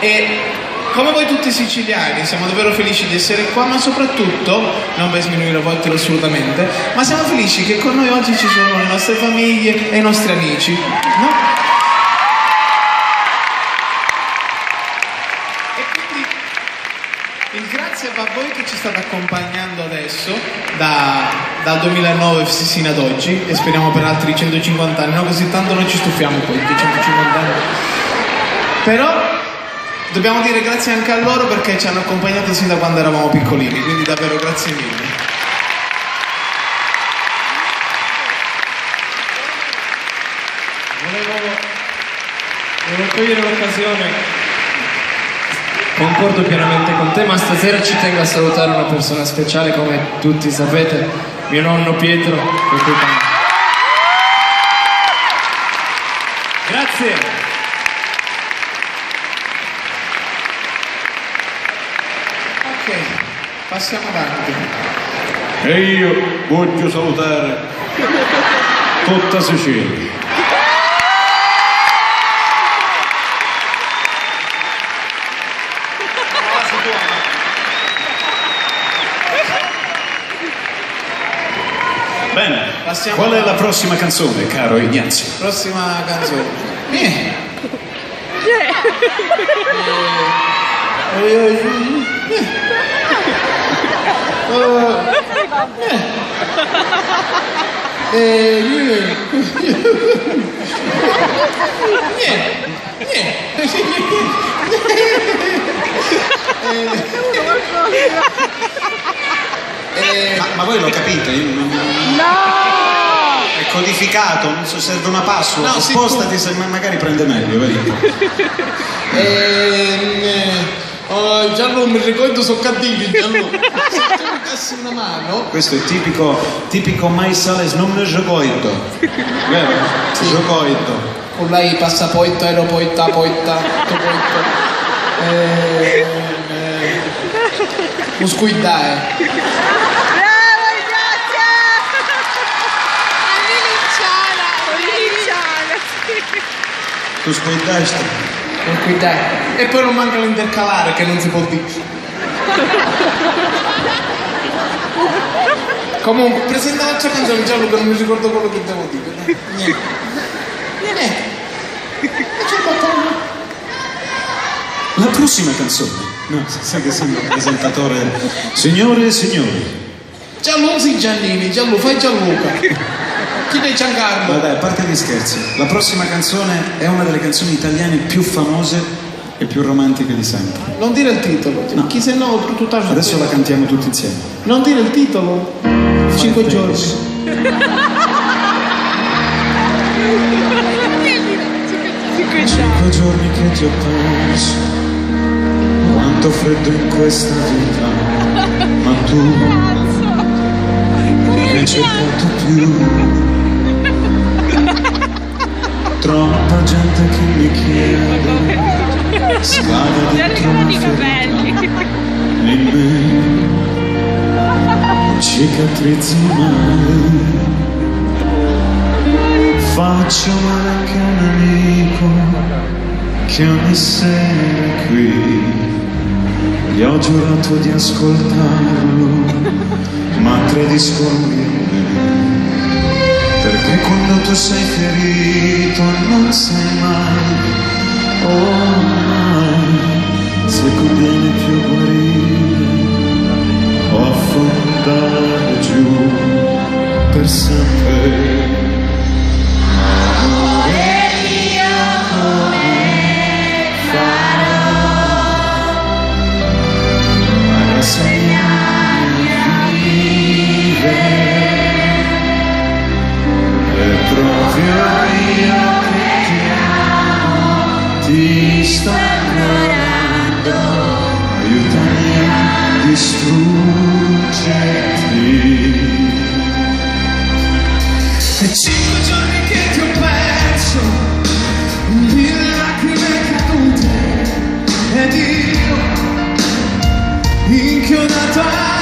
E come voi tutti siciliani siamo davvero felici di essere qua, ma soprattutto, non per sminuire volte assolutamente, ma siamo felici che con noi oggi ci sono le nostre famiglie e i nostri amici. No? Grazie a voi che ci state accompagnando adesso, da, dal 2009 sino ad oggi, e speriamo per altri 150 anni, no? Così tanto noi ci stufiamo poi di 150 anni. Però Dobbiamo dire grazie anche a loro perché ci hanno accompagnato sin da quando eravamo piccolini, quindi davvero grazie mille. Volevo, volevo cogliere l'occasione, concordo pienamente con te, ma stasera ci tengo a salutare una persona speciale come tutti sapete, mio nonno Pietro, per Passiamo avanti. E io voglio salutare tutta Sicilia. Bene, Passiamo qual è la prossima canzone, caro Ignazio? Prossima canzone. Eh. Yeah. Eh. Ma, ma, voi lo capite? No! È codificato, non so, serve una password, no, spostati se magari prende meglio, vedi? eh, Oh, Gianlu mi ricordo sono cattivi, Gianlu. Se tu mi una mano. Questo è tipico, tipico Maisales non me giocoito. Vero? Sì. Giocoito. Con lei passaporto, aeroporto, poitta, poitta. Eh, eh, muscuidare. Bravo, grazie! Scuidasti? tranquillità. E poi non manca l'intercalare che non si può dire. Comunque, presenta l'altra canzone Gianluca, non mi ricordo quello che devo dire. Niente. Niente. La prossima canzone. No, sai che sei un presentatore. Signore e signori. Gianlu sì Giannini, Gianlu, fai Gianluca. Chi dei Giancarlo? Dai, a parte gli scherzi, la prossima canzone è una delle canzoni italiane più famose e più romantiche di sempre. Non dire il titolo, no. chi se no tutt'altro. Adesso la cantiamo tutti insieme. Non dire il titolo. Cinque giorni. Cinque giorni che ti ho perso, quanto freddo in questa vita, ma tu mi hai cercato più troppa gente che mi chiede scade dentro una ferita. in me cicatrizzi mai faccio anche un amico che ogni sera qui. Gli ho giurato di ascoltarlo ma tradisco lui perché quando tu sei ferito non sai mai, oh gloria ti sto adorando aiutami a distruggerti e cinque giorni che ti ho perso mille lacrime cadute ed io inchiodato